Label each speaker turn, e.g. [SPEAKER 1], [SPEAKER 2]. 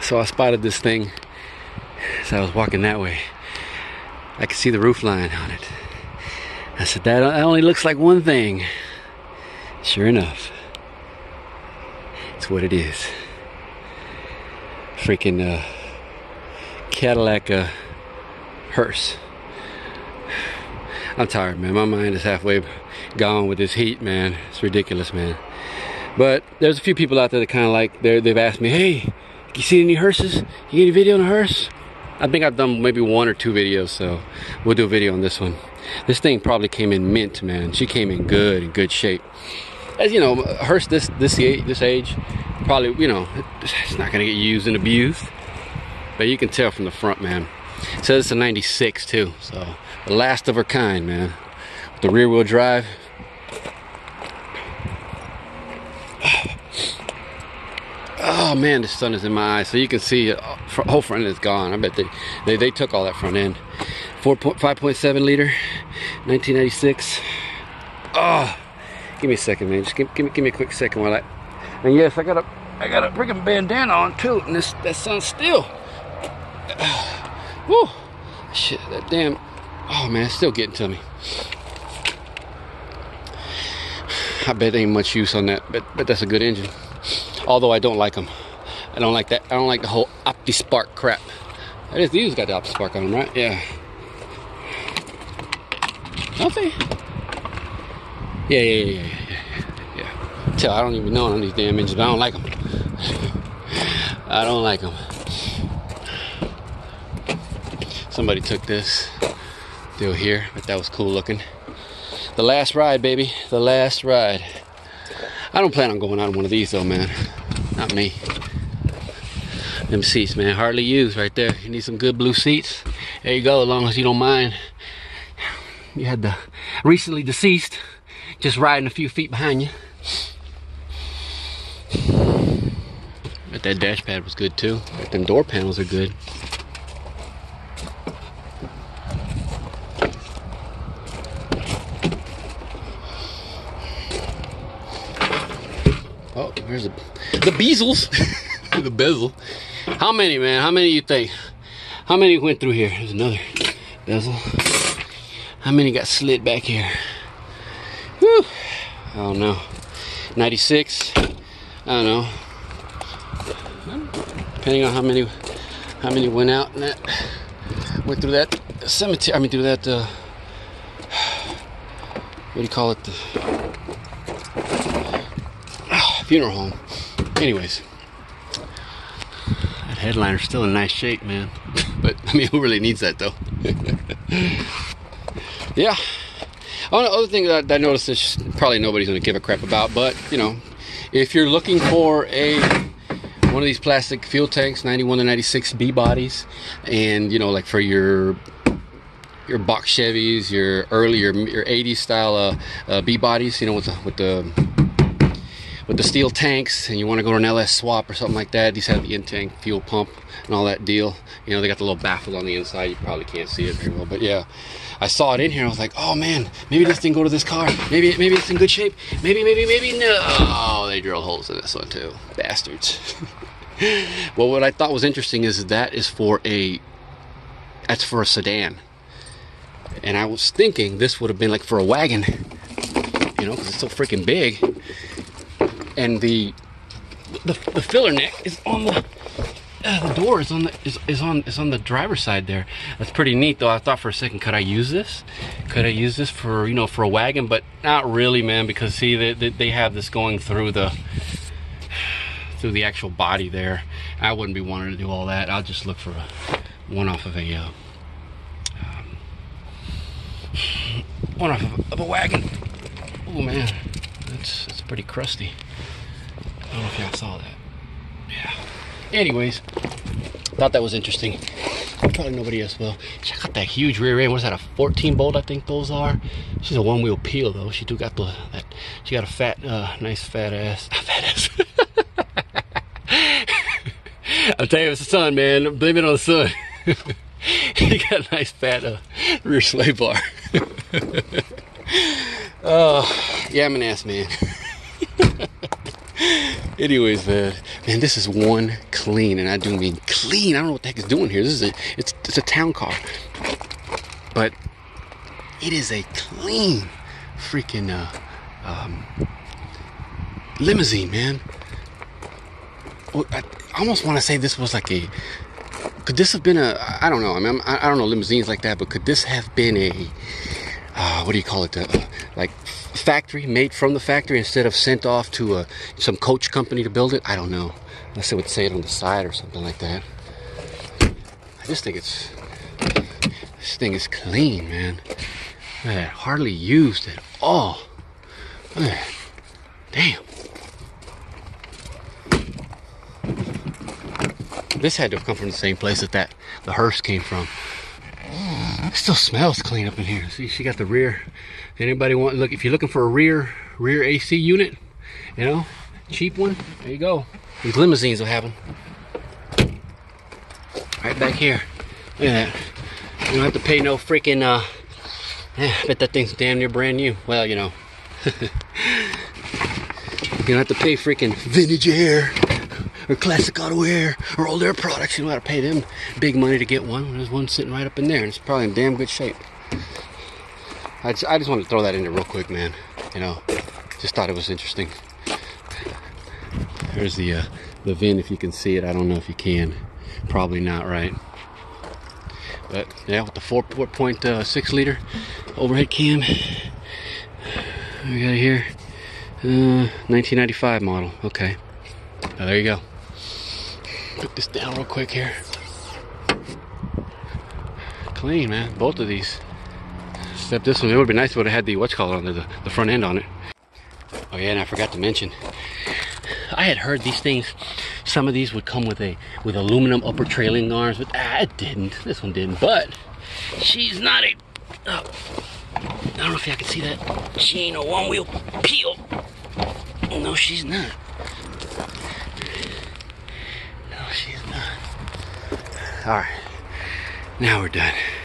[SPEAKER 1] So I spotted this thing as I was walking that way. I could see the roof line on it. I said, that only looks like one thing. Sure enough, it's what it is. Freaking uh, Cadillac uh, hearse. I'm tired, man. My mind is halfway gone with this heat, man. It's ridiculous, man. But there's a few people out there that kind of like, they've asked me, hey, you see any hearses? You get any video on a hearse? I think I've done maybe one or two videos, so we'll do a video on this one. This thing probably came in mint, man. She came in good, in good shape. As you know, hearse this this this age, probably you know, it's not gonna get used and abused. But you can tell from the front, man. It says it's a 96 too, so the last of her kind, man. With the rear wheel drive. Oh man, the sun is in my eyes, so you can see uh, it. Whole front end is gone. I bet they they, they took all that front end. 4.5.7 liter, 1996. Oh, ah, give me a second, man. Just give, give me give me a quick second while I. And yes, I got a I got a freaking bandana on too, and this that sun's still. Woo! Shit, that damn. Oh man, it's still getting to me. I bet ain't much use on that, but but that's a good engine. Although I don't like them. I don't like that. I don't like the whole OptiSpark crap. That is these got the OptiSpark on them, right? Yeah. Don't they? Yeah, yeah, yeah, yeah, yeah. Tell I don't even know on these damn engines. I don't like them. I don't like them. Somebody took this deal here, but that was cool looking. The last ride, baby. The last ride. I don't plan on going on one of these though, man. Not me. Them seats, man, hardly used right there. You need some good blue seats. There you go, as long as you don't mind. You had the recently deceased just riding a few feet behind you. But that dash pad was good too. But them door panels are good. Oh, there's a, the bezels. the bezel. How many, man? How many you think? How many went through here? There's another bezel. How many got slid back here? Whew. I don't know. 96. I don't know. Depending on how many how many went out and that went through that cemetery. I mean through that uh, what do you call it? The uh, funeral home. Anyways, headliner's still in nice shape, man. but I mean, who really needs that though? yeah. Oh, the other thing that I noticed is probably nobody's gonna give a crap about, but you know, if you're looking for a one of these plastic fuel tanks, 91 to 96 B bodies, and you know, like for your your box Chevys, your earlier your 80s style uh, uh, B bodies, you know, with the with the with the steel tanks and you want to go to an LS swap or something like that, these have the in-tank fuel pump and all that deal. You know, they got the little baffle on the inside. You probably can't see it very well, but yeah, I saw it in here. I was like, oh man, maybe this thing go to this car. Maybe maybe it's in good shape. Maybe maybe maybe no. Oh, they drilled holes in this one too, bastards. well, what I thought was interesting is that is for a that's for a sedan, and I was thinking this would have been like for a wagon, you know, because it's so freaking big and the the, the filler neck is on the uh, the door is on the is, is on is on the driver's side there. That's pretty neat though. I thought for a second, could I use this? Could I use this for you know for a wagon? But not really, man. Because see, they, they, they have this going through the through the actual body there. I wouldn't be wanting to do all that. I'll just look for a one off of a uh, um, one off of, of a wagon. Oh man, that's that's pretty crusty. I don't know if y'all saw that. Yeah. Anyways, thought that was interesting. Probably nobody else will. Check out that huge rear end. What's that? A 14 bolt, I think those are. She's a one wheel peel though. She do got the that. She got a fat, uh, nice fat ass. Fat ass. I'll tell you, it's the sun, man. Blame it on the sun. he got a nice fat uh, rear sway bar. oh, yeah, I'm an ass man. Anyways, man, Man, this is one clean, and I do mean clean. I don't know what the heck is doing here. This is a it's it's a town car, but it is a clean freaking uh, um, limousine, man. I almost want to say this was like a. Could this have been a? I don't know. I mean, I, I don't know limousines like that, but could this have been a? Uh, what do you call it? Uh, like factory made from the factory instead of sent off to a, some coach company to build it. I don't know. Unless they would say it on the side or something like that. I just think it's this thing is clean, man. man hardly used at all. Man, damn. This had to have come from the same place that, that the hearse came from. It still smells clean up in here. See, she got the rear. Anybody want look? If you're looking for a rear rear AC unit, you know, cheap one. There you go. These limousines will have them. Right back here. Look at that. You don't have to pay no freaking. Uh, yeah, I bet that thing's damn near brand new. Well, you know. you don't have to pay freaking vintage air or classic auto air or all their products. You don't have to pay them big money to get one. There's one sitting right up in there, and it's probably in damn good shape. I just, I just wanted to throw that in there real quick, man. You know, just thought it was interesting. There's the uh, the VIN, if you can see it. I don't know if you can. Probably not, right? But yeah, with the 4.6 uh, liter overhead cam, we got it here. Uh, 1995 model. Okay. Oh, there you go. Put this down real quick here. Clean, man. Both of these. Except this one. It would be nice if it have had the what's called on the, the front end on it. Oh yeah, and I forgot to mention. I had heard these things. Some of these would come with a with aluminum upper trailing arms, but ah, it didn't. This one didn't. But she's not a. Oh, I don't know if y'all can see that. She ain't a one wheel peel. No, she's not. No, she's not. All right, now we're done.